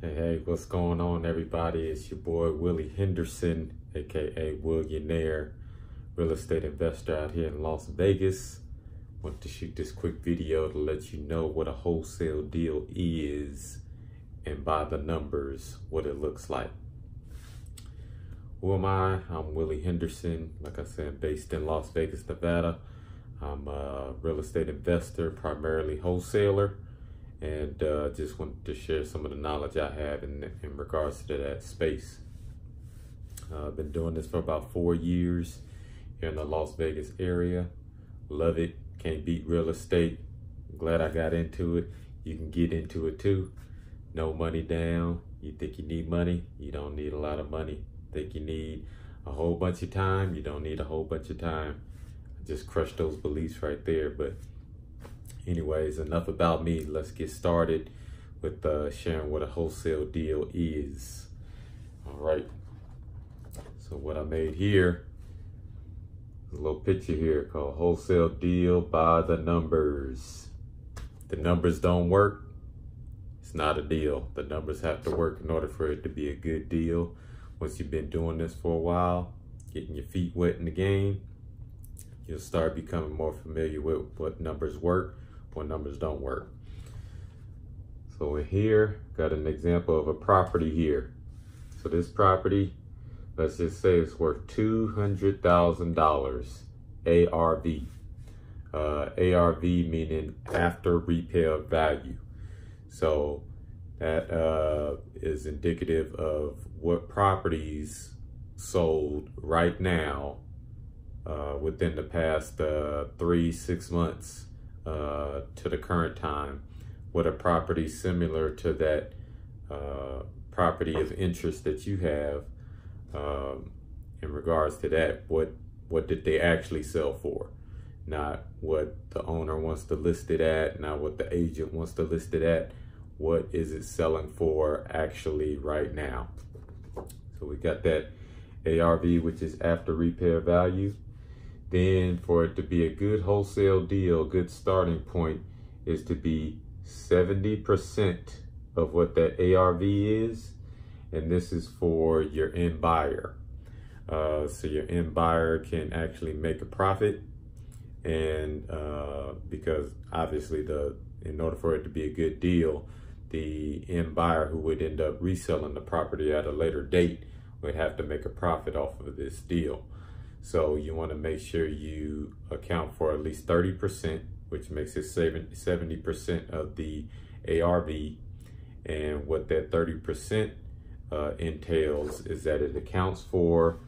Hey, hey, what's going on, everybody? It's your boy Willie Henderson, aka Willionaire, real estate investor out here in Las Vegas. Want to shoot this quick video to let you know what a wholesale deal is and by the numbers what it looks like. Who am I? I'm Willie Henderson, like I said, based in Las Vegas, Nevada. I'm a real estate investor, primarily wholesaler and uh, just wanted to share some of the knowledge I have in, in regards to that space. Uh, I've been doing this for about four years here in the Las Vegas area. Love it. Can't beat real estate. Glad I got into it. You can get into it too. No money down. You think you need money? You don't need a lot of money. Think you need a whole bunch of time? You don't need a whole bunch of time. Just crush those beliefs right there. But anyways, enough about me. Let's get started with uh, sharing what a wholesale deal is. All right. So what I made here, a little picture here called wholesale deal by the numbers. The numbers don't work. It's not a deal. The numbers have to work in order for it to be a good deal. Once you've been doing this for a while, getting your feet wet in the game, you'll start becoming more familiar with what numbers work what numbers don't work. So we're here, got an example of a property here. So this property, let's just say it's worth $200,000 ARV. Uh, ARV meaning after retail value. So that uh, is indicative of what properties sold right now uh, within the past uh, three, six months uh, to the current time with a property similar to that uh, property of interest that you have um, in regards to that what what did they actually sell for? Not what the owner wants to list it at not what the agent wants to list it at. What is it selling for actually right now? So we got that ARV which is after repair value then for it to be a good wholesale deal, good starting point is to be 70% of what that ARV is. And this is for your end buyer. Uh, so your end buyer can actually make a profit. And uh, because obviously the in order for it to be a good deal, the end buyer who would end up reselling the property at a later date would have to make a profit off of this deal. So you want to make sure you account for at least 30%, which makes it 70% of the ARV. And what that 30% uh, entails is that it accounts for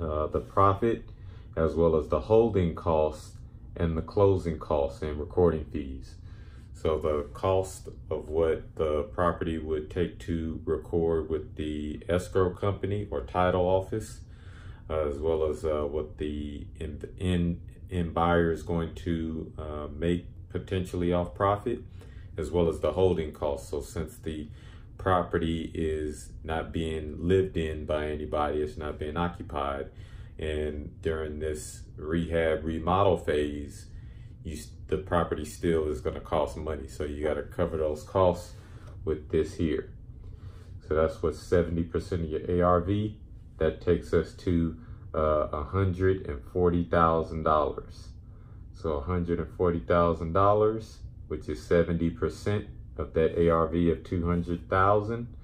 uh, the profit as well as the holding costs and the closing costs and recording fees. So the cost of what the property would take to record with the escrow company or title office uh, as well as uh, what the in, in, in buyer is going to uh, make potentially off profit, as well as the holding cost. So since the property is not being lived in by anybody, it's not being occupied, and during this rehab remodel phase, you the property still is going to cost money. So you got to cover those costs with this here. So that's what 70% of your ARV that takes us to uh, $140,000. So $140,000, which is 70% of that ARV of 200,000.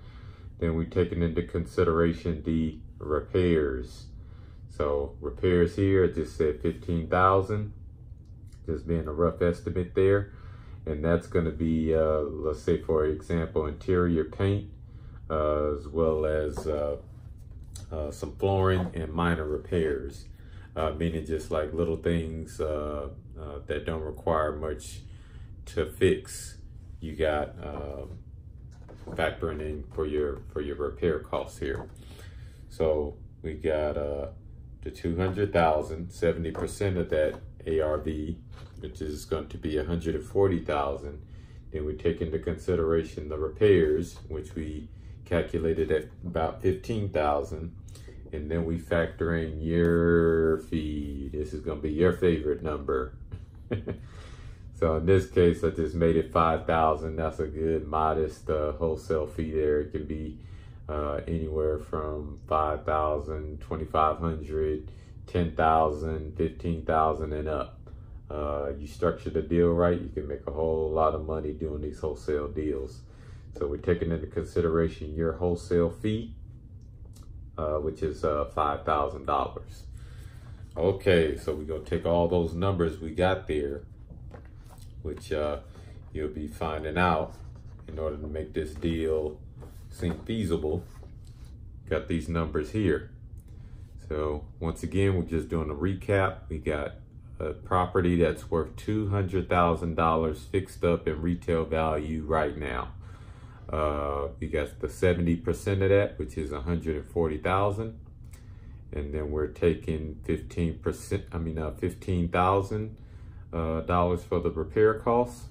Then we taking into consideration the repairs. So repairs here, just said 15,000, just being a rough estimate there. And that's gonna be, uh, let's say for example, interior paint, uh, as well as uh, uh, some flooring and minor repairs, uh, meaning just like little things uh, uh that don't require much to fix. You got um, factoring in for your for your repair costs here. So we got uh, the 200,000, 70% of that ARV, which is going to be 140,000. Then we take into consideration the repairs, which we calculated at about 15,000. And then we factor in your fee. This is gonna be your favorite number. So in this case, I just made it 5,000. That's a good modest uh, wholesale fee there. It can be uh, anywhere from 5,000, 2,500, 10,000, 15,000 and up. Uh, you structure the deal right, you can make a whole lot of money doing these wholesale deals. So we're taking into consideration your wholesale fee, uh, which is uh, $5,000. Okay, so we're gonna take all those numbers we got there, which uh, you'll be finding out in order to make this deal seem feasible. Got these numbers here. So once again, we're just doing a recap. We got a property that's worth $200,000 fixed up in retail value right now. Uh, we got the 70% of that, which is 140,000. And then we're taking 15%, I mean, uh, 15,000 uh, dollars for the repair costs,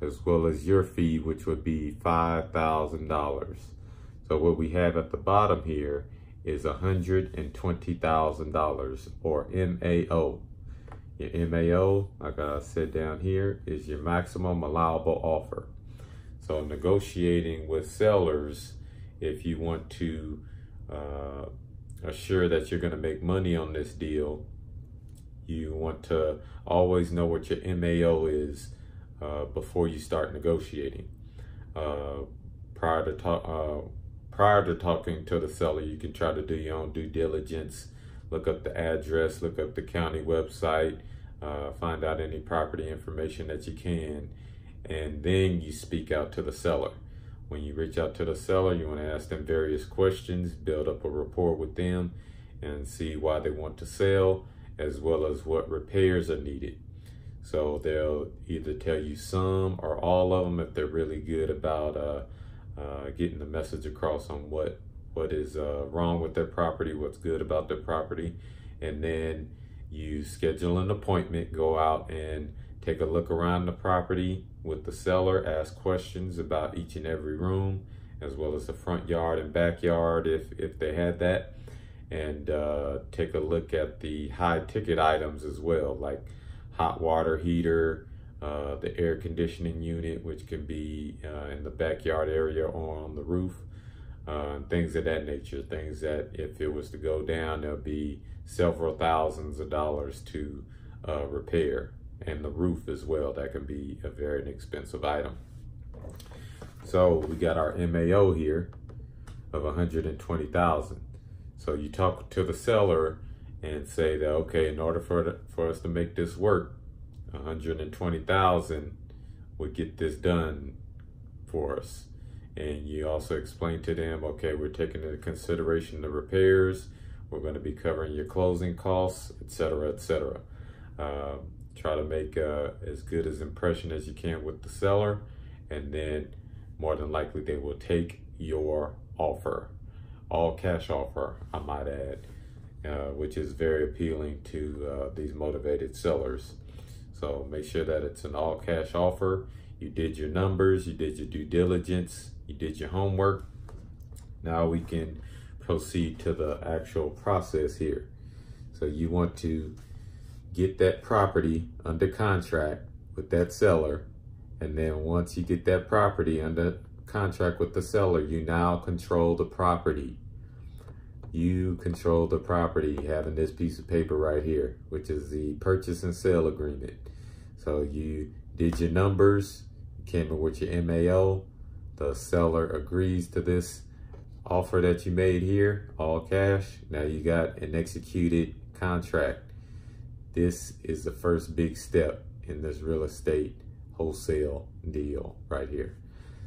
as well as your fee, which would be $5,000. So what we have at the bottom here is $120,000 or MAO. Your MAO, like I said down here, is your maximum allowable offer. So negotiating with sellers, if you want to uh, assure that you're going to make money on this deal, you want to always know what your MAO is uh, before you start negotiating. Uh, prior to uh, prior to talking to the seller, you can try to do your own due diligence, look up the address, look up the county website, uh, find out any property information that you can, and then you speak out to the seller. When you reach out to the seller, you want to ask them various questions, build up a rapport with them, and see why they want to sell, as well as what repairs are needed. So they'll either tell you some or all of them if they're really good about uh, uh, getting the message across on what what is uh, wrong with their property, what's good about their property, and then you schedule an appointment, go out and take a look around the property with the seller, ask questions about each and every room, as well as the front yard and backyard if if they had that, and uh, take a look at the high ticket items as well, like hot water heater, uh, the air conditioning unit, which can be uh, in the backyard area or on the roof, uh, things of that nature. Things that if it was to go down, there'll be several thousands of dollars to uh, repair. And the roof as well, that can be a very inexpensive item. So we got our MAO here of 120,000. So you talk to the seller and say that, okay, in order for, for us to make this work, 120,000 would get this done for us. And you also explain to them, okay, we're taking into consideration the repairs, we're going to be covering your closing costs, etc., etc. Uh, try to make uh, as good as impression as you can with the seller, and then more than likely they will take your offer, all cash offer, I might add, uh, which is very appealing to uh, these motivated sellers. So make sure that it's an all cash offer. You did your numbers, you did your due diligence, you did your homework. Now we can proceed to the actual process here. So you want to get that property under contract with that seller. And then once you get that property under contract with the seller, you now control the property. You control the property having this piece of paper right here, which is the purchase and sale agreement. So you did your numbers, came in with your MAO, the seller agrees to this offer that you made here, all cash. Now you got an executed contract. This is the first big step in this real estate wholesale deal right here.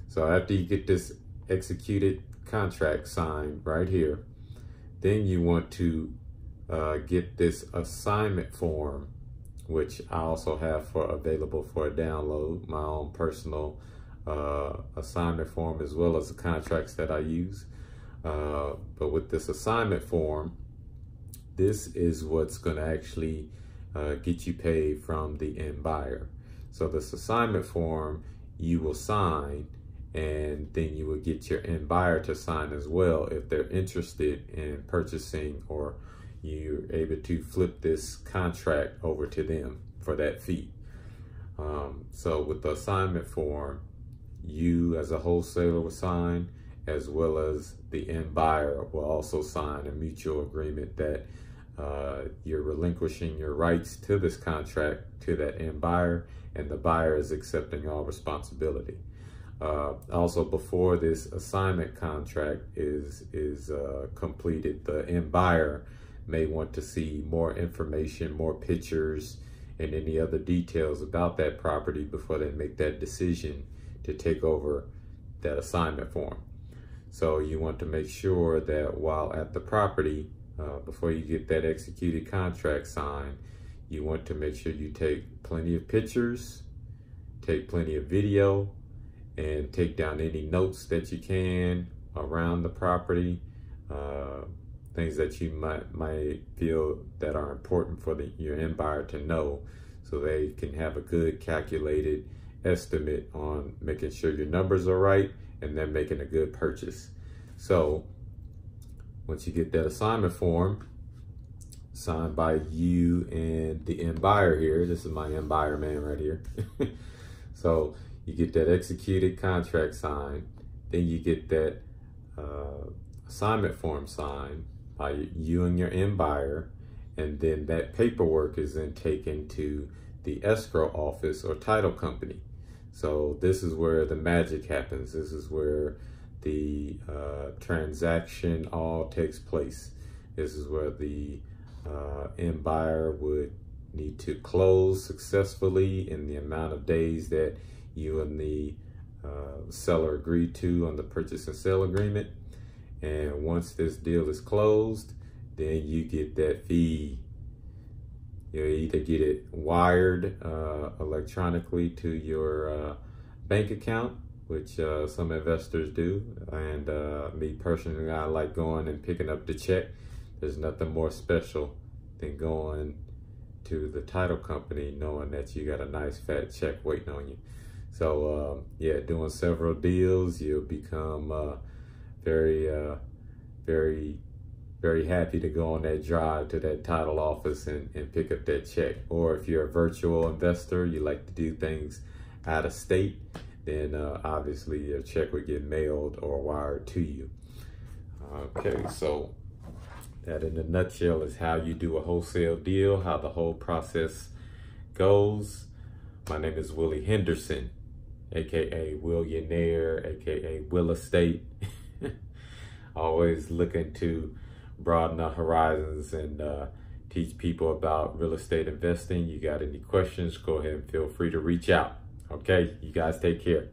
So after you get this executed contract signed right here, then you want to uh, get this assignment form which I also have for available for a download, my own personal uh, assignment form as well as the contracts that I use. Uh, but with this assignment form, this is what's going to actually uh, get you paid from the end buyer. So this assignment form you will sign and then you will get your end buyer to sign as well if they're interested in purchasing or you're able to flip this contract over to them for that fee. Um, so with the assignment form, you as a wholesaler will sign, as well as the end buyer will also sign a mutual agreement that uh, you're relinquishing your rights to this contract to that end buyer, and the buyer is accepting all responsibility. Uh, also, before this assignment contract is is uh, completed, the end buyer may want to see more information, more pictures, and any other details about that property before they make that decision to take over that assignment form. So you want to make sure that while at the property, uh, before you get that executed contract signed, you want to make sure you take plenty of pictures, take plenty of video, and take down any notes that you can around the property, uh, things that you might might feel that are important for the, your end buyer to know so they can have a good calculated estimate on making sure your numbers are right and then making a good purchase. So once you get that assignment form signed by you and the end buyer here, this is my end buyer man right here. so you get that executed contract signed, then you get that uh, assignment form signed by you and your end buyer, and then that paperwork is then taken to the escrow office or title company. So this is where the magic happens. This is where the uh, transaction all takes place. This is where the uh, end buyer would need to close successfully in the amount of days that you and the uh, seller agreed to on the purchase and sale agreement. And once this deal is closed, then you get that fee. You either get it wired uh, electronically to your uh, bank account, which uh, some investors do. And uh, me personally, I like going and picking up the check. There's nothing more special than going to the title company knowing that you got a nice fat check waiting on you. So uh, yeah, doing several deals, you'll become uh, very, uh, very, very happy to go on that drive to that title office and, and pick up that check. Or if you're a virtual investor, you like to do things out of state, then uh, obviously your check would get mailed or wired to you. Okay, so that in a nutshell is how you do a wholesale deal, how the whole process goes. My name is Willie Henderson aka Willionaire, aka Will Estate. Always looking to broaden our horizons and uh, teach people about real estate investing. You got any questions, go ahead and feel free to reach out. Okay, you guys take care.